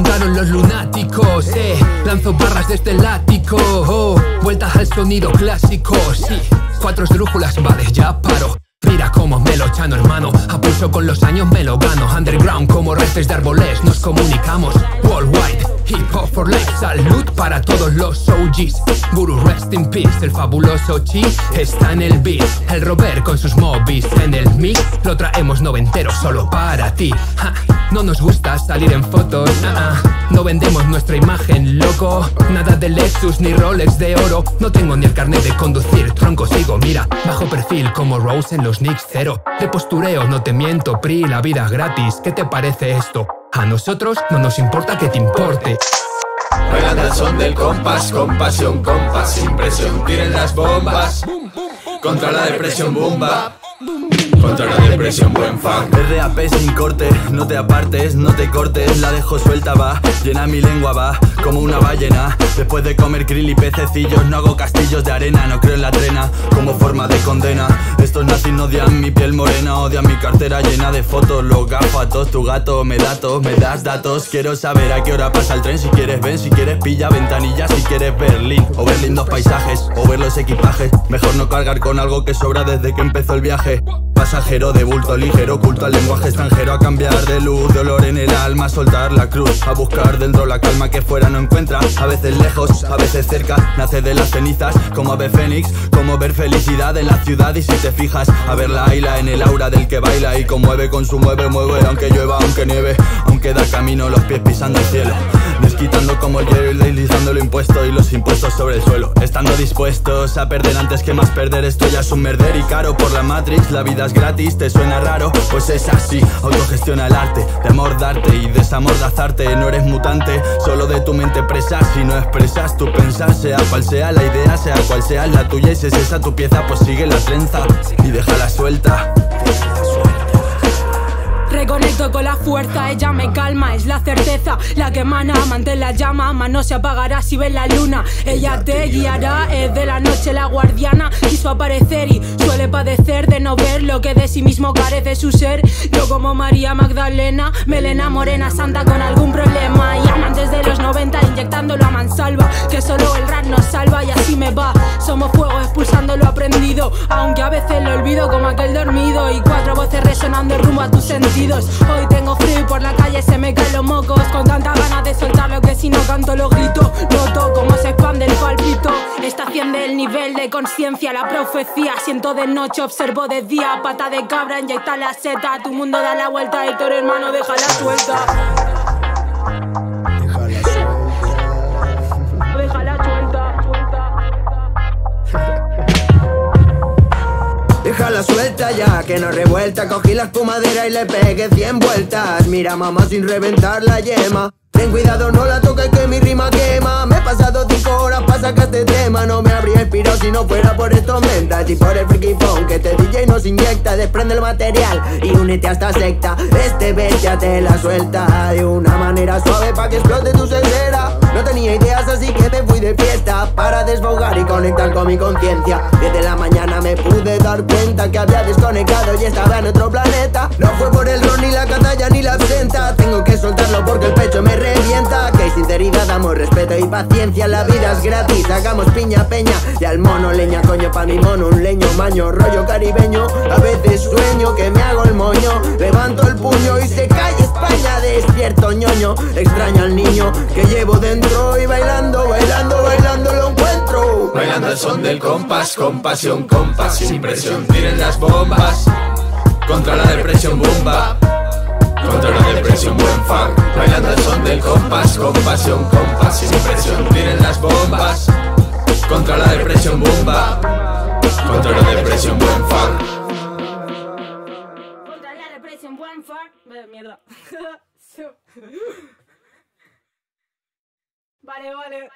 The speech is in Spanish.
los lunáticos, eh. Lanzo barras desde el ático, oh. Vueltas al sonido clásico, sí. Cuatro esdrújulas, vale, ya paro. Mira cómo me lo chano, hermano. A pulso con los años me lo gano. Underground como restes de árboles, nos comunicamos. Worldwide, hip hop for life. Salud para todos los OGs. Guru, rest in peace. El fabuloso Chi está en el beat. El Robert con sus mobbies en el mix. Lo traemos noventero solo para ti. No nos gusta salir en fotos. ah, ah. No vendemos nuestra imagen, loco. Nada de Lexus ni Rolex de oro. No tengo ni el carnet de conducir. Tronco sigo, mira. Bajo perfil como Rose en los Knicks cero. De postureo, no te miento. Pri, la vida gratis. ¿Qué te parece esto? A nosotros no nos importa que te importe. Bailando al son del compás, compasión, compás, sin presión, tiren las bombas. Contra la depresión, bomba. Contra la depresión, buen fan. RAP sin corte, no te apartes, no te cortes, la dejo suelta va, llena mi lengua va, como una ballena. Después de comer krill y pececillos, no hago castillos de arena, no creo en la trena, como forma de condena. Estos nazis no odian mi piel morena, odian mi cartera llena de fotos, los gafatos, tu gato me datos, me das datos. Quiero saber a qué hora pasa el tren, si quieres ven, si quieres pilla ventanilla, si quieres Berlín, o ver lindos paisajes, o ver los equipajes. Mejor no cargar con algo que sobra desde que empezó el viaje. Pasajero de bulto ligero, oculto al lenguaje extranjero, a cambiar de luz, de olor en el alma, a soltar la cruz, a buscar dentro la calma que fuera no encuentra. A veces lejos, a veces cerca, nace de las cenizas, como ave fénix, como ver felicidad en la ciudad. Y si te fijas, a ver la aila en el aura del que baila y conmueve con su mueve, mueve, aunque llueva, aunque nieve, aunque da camino los pies pisando el cielo. Desquitando como el y deslizando lo impuesto y los impuestos sobre el suelo. Estando dispuestos a perder antes que más perder, esto ya es un merder y caro por la Matrix. La vida es gratis, te suena raro, pues es así. Autogestiona el arte, de amor darte y desamordazarte. No eres mutante, solo de tu mente presas. Si no expresas tu pensar, sea cual sea la idea, sea cual sea la tuya. Y si es esa tu pieza, pues sigue la trenza y déjala suelta. Reconecto con la fuerza, ella me calma, es la certeza la que emana, mantén la llama, ama no se apagará si ves la luna. Ella te guiará, es de la noche la guardiana, quiso aparecer y suele padecer de no ver lo que de sí mismo carece su ser. Yo como María Magdalena, melena morena santa con algún problema y amantes de los 90 inyectándolo a mansalva, que solo el rap nos salva y así me va. Somos fuego expulsando lo aprendido, aunque a veces lo olvido como aquel dormido y cuatro voces resonando rumbo a tus sentidos. Hoy tengo frío y por la calle se me caen los mocos Con tanta ganas de soltar lo que si no canto lo grito Noto cómo se expande el palpito Esta asciende el nivel de conciencia La profecía siento de noche, observo de día Pata de cabra, inyecta la seta Tu mundo da la vuelta y tu hermano deja la suelta que no revuelta. Cogí la espumadera y le pegué 100 vueltas. Mira mamá sin reventar la yema. Ten cuidado, no la toques que mi rima quema. Me he pasado 5 horas para sacar este tema. No me habría inspirado si no fuera por estos mentas. Y por el freaky phone que este DJ nos inyecta. Desprende el material y únete a esta secta. Este bestia te la suelta De una manera suave para que explote tu ceguera. No tenía ideas así que me fui de fiesta. Para desfogar y conectar con mi conciencia. Desde la mañana me pude dar cuenta Que había desconectado y estaba en otro planeta. No fue por el ron ni la catalla ni la absenta. Tengo que soltarlo porque el pecho me revienta. Que hay sinceridad, amor, respeto y paciencia. La vida es gratis, hagamos piña peña. Y al mono leña, coño, pa' mi mono Un leño, maño, rollo caribeño. A veces sueño que me hago el moño. Levanto el puño y se cae España Despierto ñoño, extraño al niño Que llevo dentro y bailando, son del compás, compasión, compás, sin presión, tiren las bombas. Contra la depresión, bomba. Contra la depresión, buen fan. Bailando al son del compás, compasión, compás, sin presión, tiren las bombas. Contra la depresión, bomba. Contra la depresión, buen fan. Contra la represión, buen vale, vale.